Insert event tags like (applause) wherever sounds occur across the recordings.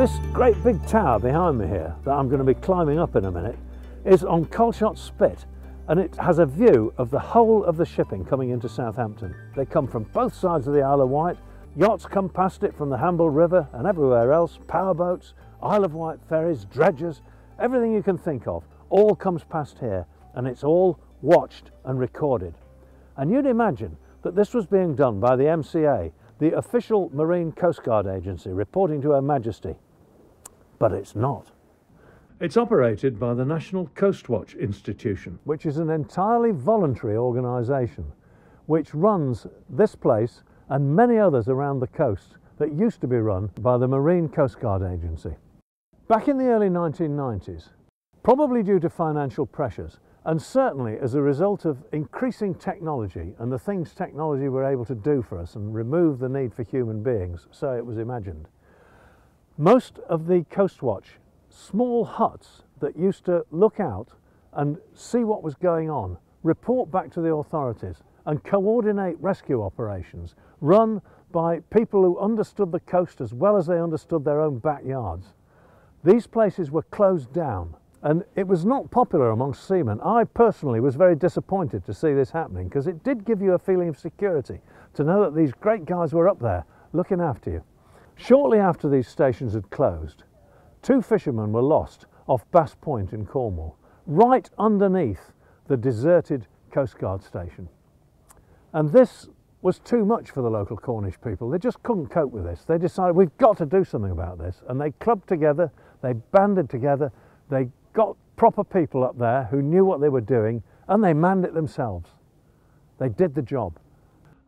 This great big tower behind me here that I'm going to be climbing up in a minute is on Calshot Spit and it has a view of the whole of the shipping coming into Southampton. They come from both sides of the Isle of Wight. Yachts come past it from the Hamble River and everywhere else, powerboats, Isle of Wight ferries, dredgers, everything you can think of, all comes past here and it's all watched and recorded. And you'd imagine that this was being done by the MCA, the official Marine Coast Guard agency, reporting to Her Majesty. But it's not. It's operated by the National Coast Watch Institution, which is an entirely voluntary organisation which runs this place and many others around the coast that used to be run by the Marine Coast Guard Agency. Back in the early 1990s, probably due to financial pressures, and certainly as a result of increasing technology and the things technology were able to do for us and remove the need for human beings, so it was imagined. Most of the Coast Watch small huts that used to look out and see what was going on, report back to the authorities and coordinate rescue operations run by people who understood the coast as well as they understood their own backyards. These places were closed down and it was not popular amongst seamen. I personally was very disappointed to see this happening because it did give you a feeling of security to know that these great guys were up there looking after you. Shortly after these stations had closed, two fishermen were lost off Bass Point in Cornwall, right underneath the deserted Coast Guard station. And this was too much for the local Cornish people. They just couldn't cope with this. They decided we've got to do something about this. And they clubbed together, they banded together, they got proper people up there who knew what they were doing and they manned it themselves. They did the job.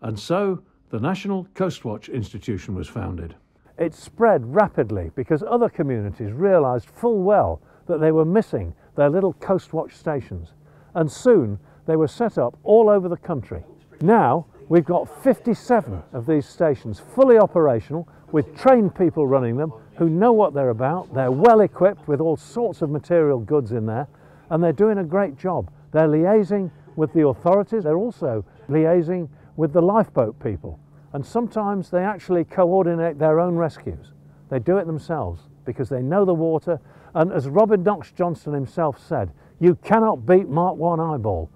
And so the National Coastwatch Institution was founded. It spread rapidly because other communities realised full well that they were missing their little Coast Watch stations. And soon they were set up all over the country. Now we've got 57 of these stations fully operational with trained people running them who know what they're about. They're well equipped with all sorts of material goods in there and they're doing a great job. They're liaising with the authorities. They're also liaising with the lifeboat people. And sometimes they actually coordinate their own rescues. They do it themselves because they know the water. And as Robin Knox Johnston himself said, you cannot beat Mark 1 eyeball.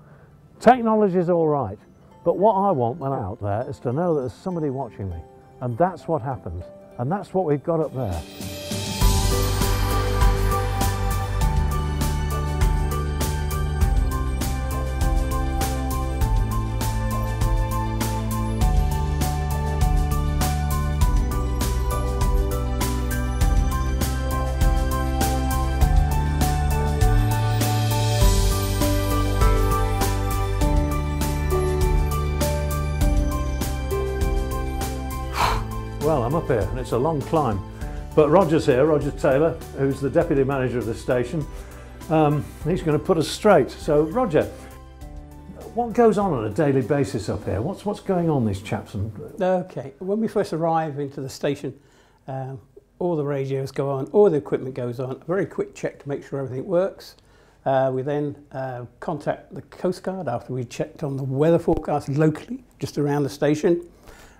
Technology is all right, but what I want when I'm out there is to know that there's somebody watching me. And that's what happens. And that's what we've got up there. Well, I'm up here and it's a long climb. But Roger's here, Roger Taylor, who's the deputy manager of the station. Um, he's going to put us straight. So, Roger, what goes on on a daily basis up here? What's what's going on, these chaps? And Okay, when we first arrive into the station, um, all the radios go on, all the equipment goes on. A very quick check to make sure everything works. Uh, we then uh, contact the Coast Guard after we checked on the weather forecast locally, just around the station.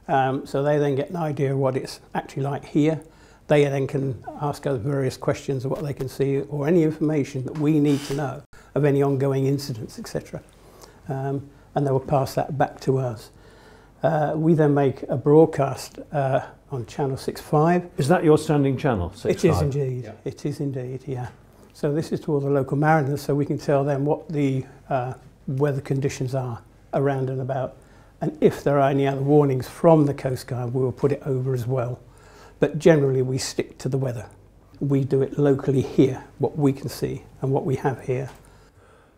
Um, so they then get an idea of what it's actually like here. They then can ask us various questions of what they can see or any information that we need to know of any ongoing incidents, etc. Um, and they will pass that back to us. Uh, we then make a broadcast uh, on channel 65. is that your standing channel? It is indeed. Yeah. It is indeed, yeah. So this is to all the local mariners so we can tell them what the uh, weather conditions are around and about. And if there are any other warnings from the Coast Guard, we will put it over as well. But generally we stick to the weather. We do it locally here, what we can see and what we have here.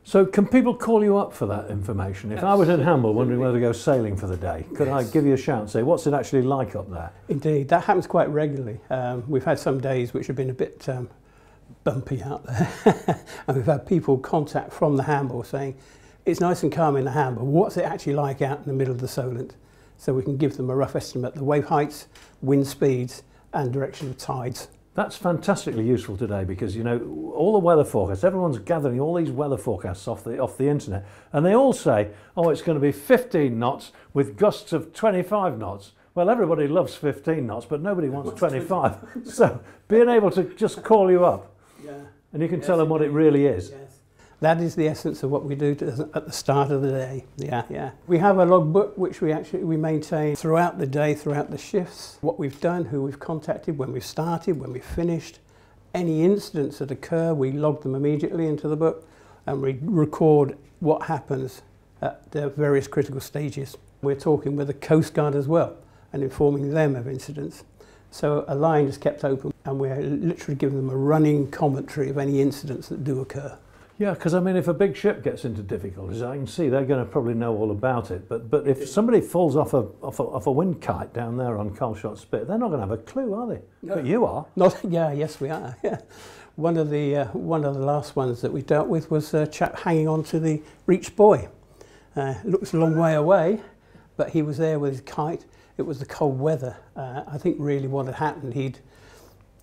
So, can people call you up for that information? If I was in Hamble wondering whether to go sailing for the day, could I give you a shout and say, what's it actually like up there? Indeed, that happens quite regularly. Um, we've had some days which have been a bit um, bumpy out there, (laughs) and we've had people contact from the Hamble saying, it's nice and calm in the Hamble, what's it actually like out in the middle of the Solent? So we can give them a rough estimate, the wave heights, wind speeds, and direction of tides. That's fantastically useful today because you know all the weather forecasts. Everyone's gathering all these weather forecasts off the off the internet, and they all say, "Oh, it's going to be 15 knots with gusts of 25 knots." Well, everybody loves 15 knots, but nobody wants 25. (laughs) so being able to just call you up Yeah. and you can Yes, tell them what it really is. Yes. That is the essence of what we do to, at the start of the day. Yeah, yeah. We have a logbook which we actually we maintain throughout the day, throughout the shifts, what we've done, who we've contacted, when we've started, when we've finished. Any incidents that occur, we log them immediately into the book and we record what happens at the various critical stages. We're talking with the Coast Guard as well and informing them of incidents. So a line is kept open and we're literally giving them a running commentary of any incidents that do occur. Yeah, because I mean, if a big ship gets into difficulties, I can see they're going to probably know all about it. But but if somebody falls off a off a, off a wind kite down there on Calshot Spit, they're not going to have a clue, are they? No. But you are. Not, yeah, yes, we are. Yeah. One of the uh, one of the last ones that we dealt with was a chap hanging on to the reach buoy. Uh, looks a long way away, but he was there with his kite. It was the cold weather. Uh, I think really what had happened, he'd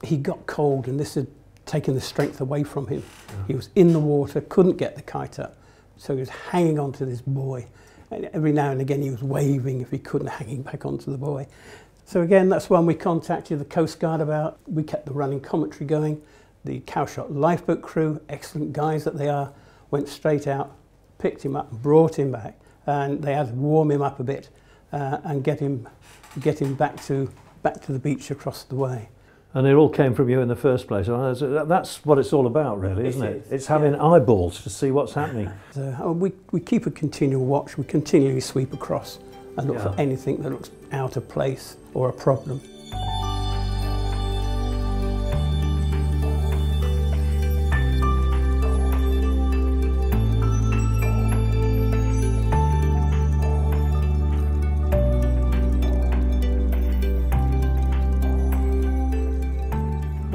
he got cold, and this had taken the strength away from him. He was in the water, couldn't get the kite up, so he was hanging onto this buoy. And every now and again, he was waving if he couldn't, hanging back onto the buoy. So again, that's when we contacted the Coast Guard about. We kept the running commentary going. The Calshot lifeboat crew, excellent guys that they are, went straight out, picked him up, brought him back, and they had to warm him up a bit uh, and get him, get him back to back to the beach across the way. And it all came from you in the first place. That's- That's what it's all about, really, isn't It it? is, It's having eyeballs to see what's happening. (laughs) So uh, we, we keep a continual watch. We continually sweep across and look Yeah. for anything that looks out of place or a problem.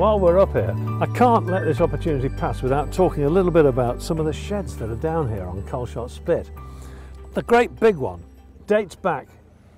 While we're up here, I can't let this opportunity pass without talking a little bit about some of the sheds that are down here on Calshot Spit. The great big one dates back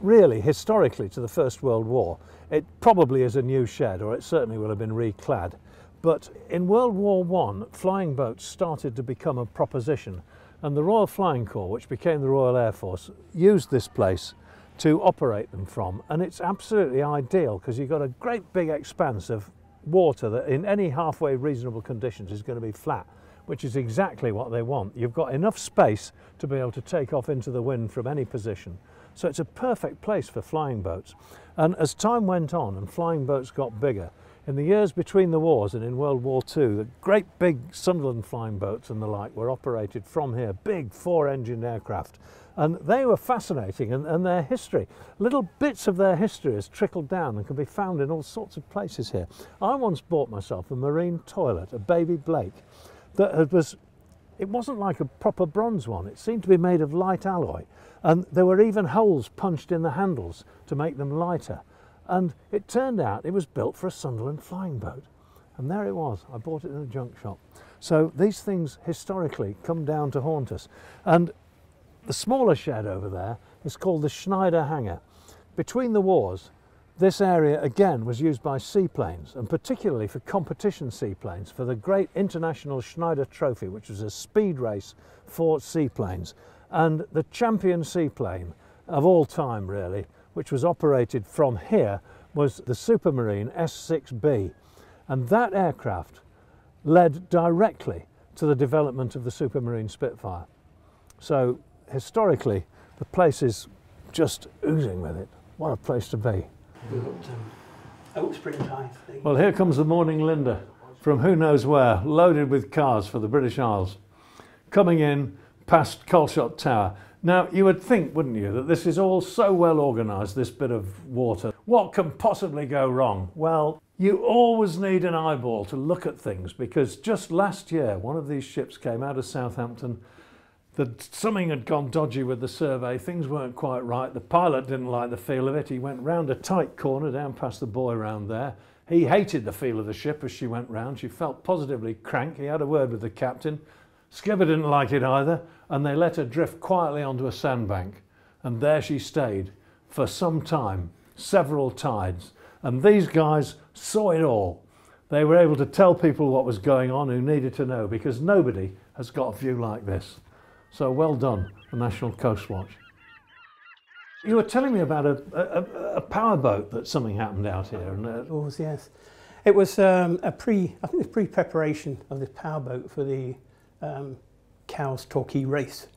really historically to the First World War. It probably is a new shed, or it certainly will have been reclad. But in World War One, flying boats started to become a proposition, and the Royal Flying Corps, which became the Royal Air Force, used this place to operate them from. And it's absolutely ideal because you've got a great big expanse of water that in any halfway reasonable conditions is going to be flat, which is exactly what they want. You've got enough space to be able to take off into the wind from any position. So it's a perfect place for flying boats. And as time went on and flying boats got bigger, in the years between the wars and in World War II, the great big Sunderland flying boats and the like were operated from here, big four-engined aircraft. And they were fascinating, and, and their history, little bits of their history has trickled down and can be found in all sorts of places here. I once bought myself a marine toilet, a baby Blake, that was it wasn't like a proper bronze one. It seemed to be made of light alloy. And there were even holes punched in the handles to make them lighter. And it turned out it was built for a Sunderland flying boat. And there it was. I bought it in a junk shop. So these things historically come down to haunt us. And the smaller shed over there is called the Schneider Hangar. Between the wars, this area again was used by seaplanes and particularly for competition seaplanes for the great international Schneider Trophy, which was a speed race for seaplanes. And the champion seaplane of all time, really, which was operated from here, was the Supermarine S6B. And that aircraft led directly to the development of the Supermarine Spitfire. So historically, the place is just oozing with it. What a place to be. Springtime. Well, here comes the Morning Linda from who knows where, loaded with cars for the British Isles, coming in past Calshot Tower. Now, you would think, wouldn't you, that this is all so well organised, this bit of water. What can possibly go wrong? Well, you always need an eyeball to look at things because just last year, one of these ships came out of Southampton that something had gone dodgy with the survey, things weren't quite right. The pilot didn't like the feel of it. He went round a tight corner down past the buoy round there. He hated the feel of the ship as she went round. She felt positively crank. He had a word with the captain. Skipper didn't like it either, and they let her drift quietly onto a sandbank. And there she stayed for some time, several tides. And these guys saw it all. They were able to tell people what was going on who needed to know because nobody has got a view like this. So well done, the National Coast Watch. You were telling me about a, a, a power boat that something happened out here. And, uh, It was, yes. It was um, a pre, I think it was pre-preparation of this powerboat for the um, Cowes Torquay race.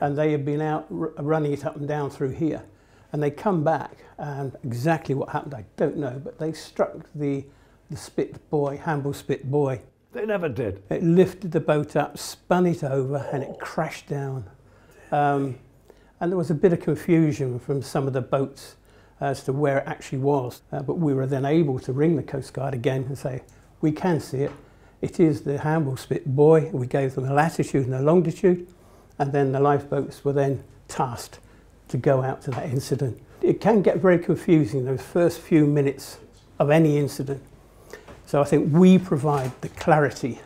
And they had been out r- running it up and down through here. And they come back, and exactly what happened, I don't know, but they struck the, the spit buoy, Hamble spit buoy. They never did. It lifted the boat up, spun it over, and it crashed down. Um, and there was a bit of confusion from some of the boats as to where it actually was. Uh, but we were then able to ring the Coast Guard again and say, we can see it. It is the Hamble Spit buoy. We gave them a latitude and a longitude, and then the lifeboats were then tasked to go out to that incident. It can get very confusing those first few minutes of any incident. So I think we provide the clarity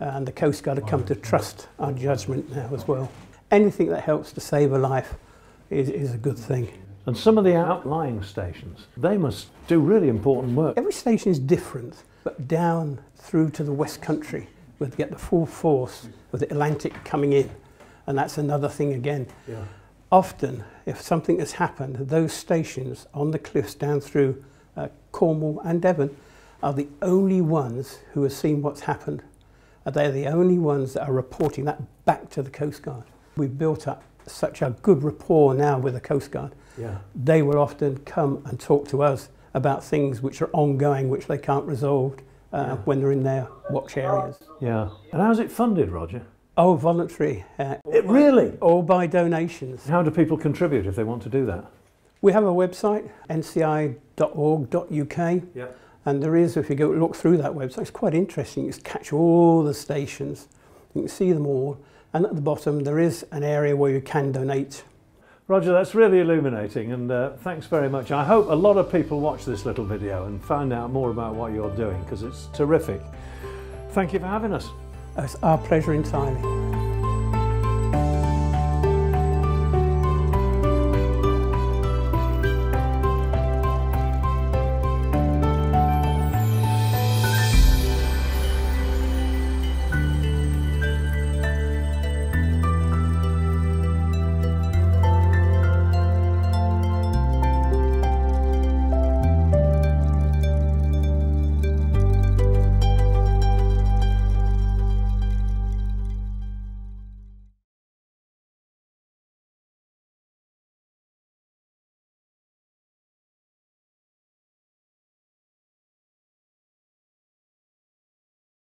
and the Coast Guard have come to trust our judgment now as well. Anything that helps to save a life is, is a good thing. And some of the outlying stations, they must do really important work. Every station is different, but down through to the West Country, we get the full force of the Atlantic coming in. And that's another thing again. Yeah. Often, if something has happened, those stations on the cliffs down through uh, Cornwall and Devon are the only ones who have seen what's happened. They're the only ones that are reporting that back to the Coast Guard. We've built up such a good rapport now with the Coast Guard. Yeah. They will often come and talk to us about things which are ongoing, which they can't resolve uh, Yeah. when they're in their watch areas. Yeah. And how's it funded, Roger? Oh, voluntary. Uh, It really? all by donations. How do people contribute if they want to do that? We have a website, nci.org.uk, Yeah. And there is, if you go look through that website, it's quite interesting. You just catch all the stations, you can see them all, and at the bottom there is an area where you can donate. Roger, that's really illuminating and uh, thanks very much. I hope a lot of people watch this little video and find out more about what you're doing because it's terrific. Thank you for having us. It's our pleasure entirely.